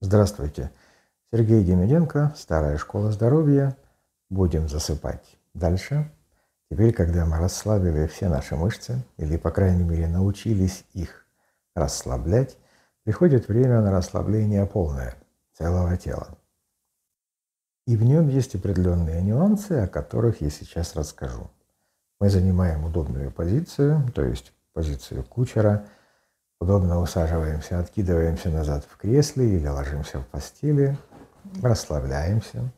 Здравствуйте. Сергей Демиденко, Старая школа здоровья. Будем засыпать дальше. Теперь, когда мы расслабили все наши мышцы, или, по крайней мере, научились их расслаблять, приходит время на расслабление полное целого тела. И в нем есть определенные нюансы, о которых я сейчас расскажу. Мы занимаем удобную позицию, то есть позицию кучера – Удобно усаживаемся, откидываемся назад в кресле или ложимся в постели, расслабляемся,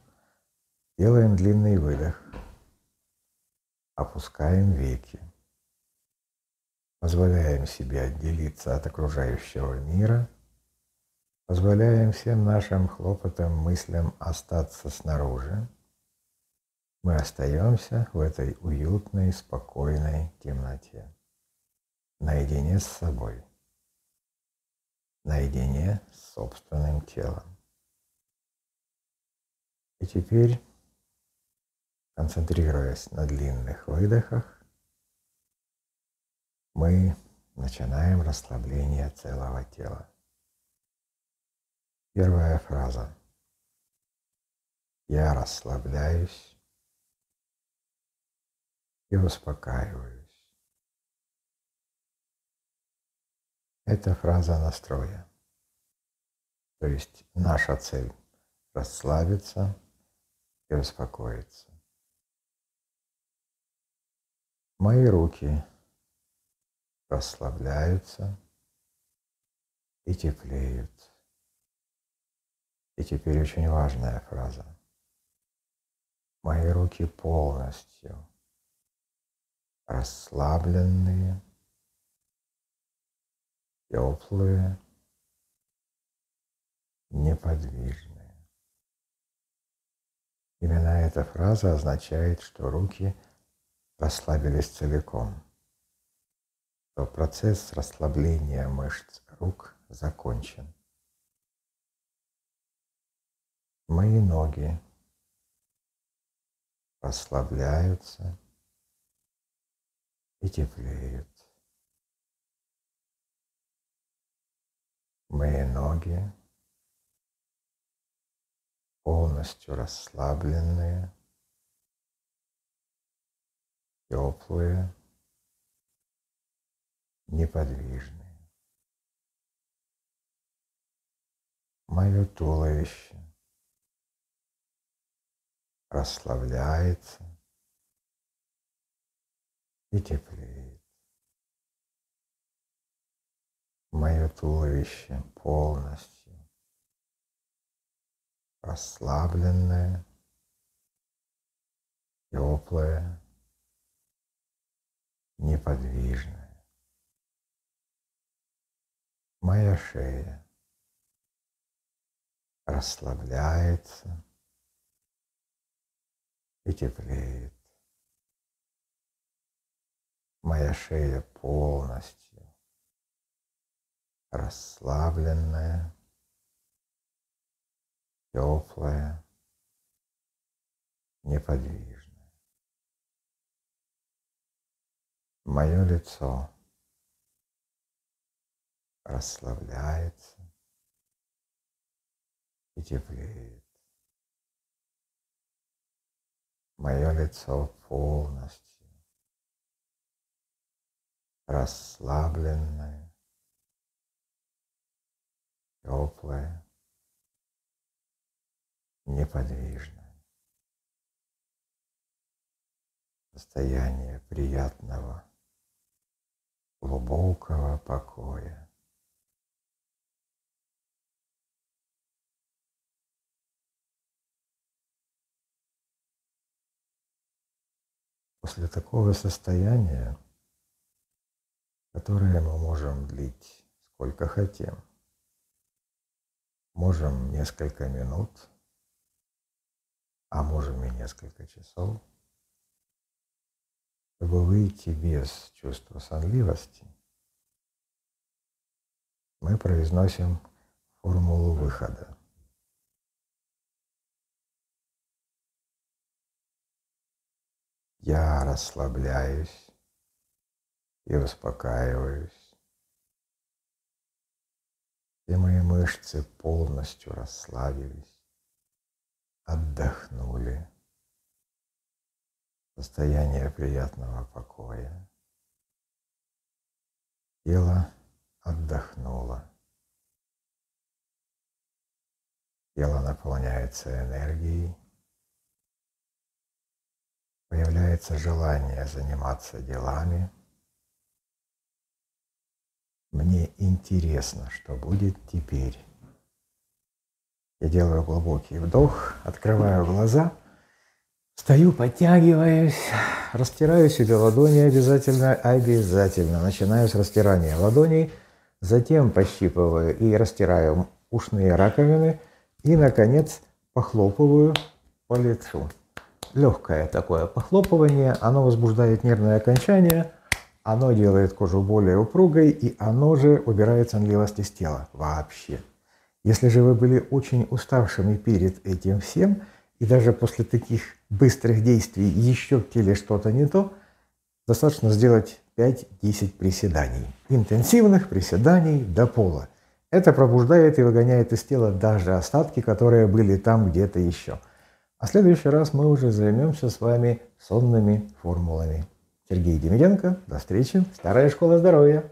делаем длинный выдох, опускаем веки, позволяем себе отделиться от окружающего мира, позволяем всем нашим хлопотам, мыслям остаться снаружи. Мы остаемся в этой уютной, спокойной темноте, наедине с собой наедине с собственным телом. И теперь, концентрируясь на длинных выдохах, мы начинаем расслабление целого тела. Первая фраза. Я расслабляюсь и успокаиваюсь. Это фраза настроя. То есть наша цель – расслабиться и успокоиться. Мои руки расслабляются и теплеют. И теперь очень важная фраза. Мои руки полностью расслабленные теплые, неподвижные. Именно эта фраза означает, что руки расслабились целиком, что процесс расслабления мышц рук закончен. Мои ноги расслабляются и теплеют. Мои ноги полностью расслабленные, теплые, неподвижные. Мое туловище расслабляется и теплеет. Мое туловище полностью расслабленное, теплое, неподвижное. Моя шея расслабляется и теплеет. Моя шея полностью расслабленная, теплая, неподвижная. Мое лицо расслабляется и теплеет. Мое лицо полностью расслабленное, теплое, неподвижное. Состояние приятного, глубокого покоя. После такого состояния, которое мы можем длить сколько хотим – Можем несколько минут, а можем и несколько часов, чтобы выйти без чувства сонливости, мы произносим формулу выхода. Я расслабляюсь и успокаиваюсь Все мои мышцы полностью расслабились, отдохнули. Состояние приятного покоя. Тело отдохнуло. Тело наполняется энергией. Появляется желание заниматься делами. Мне интересно, что будет теперь. Я делаю глубокий вдох, открываю глаза, стою, подтягиваюсь, растираю себе ладони обязательно, обязательно. Начинаю с растирания ладоней, затем пощипываю и растираю ушные раковины и, наконец, похлопываю по лицу. Легкое такое похлопывание, оно возбуждает нервное окончание – оно делает кожу более упругой, и оно же убирает сонливость из тела вообще. Если же вы были очень уставшими перед этим всем, и даже после таких быстрых действий еще в теле что-то не то, достаточно сделать 5-10 приседаний. Интенсивных приседаний до пола. Это пробуждает и выгоняет из тела даже остатки, которые были там где-то еще. А в следующий раз мы уже займемся с вами сонными формулами. Сергей Демиденко. До встречи. Старая школа здоровья.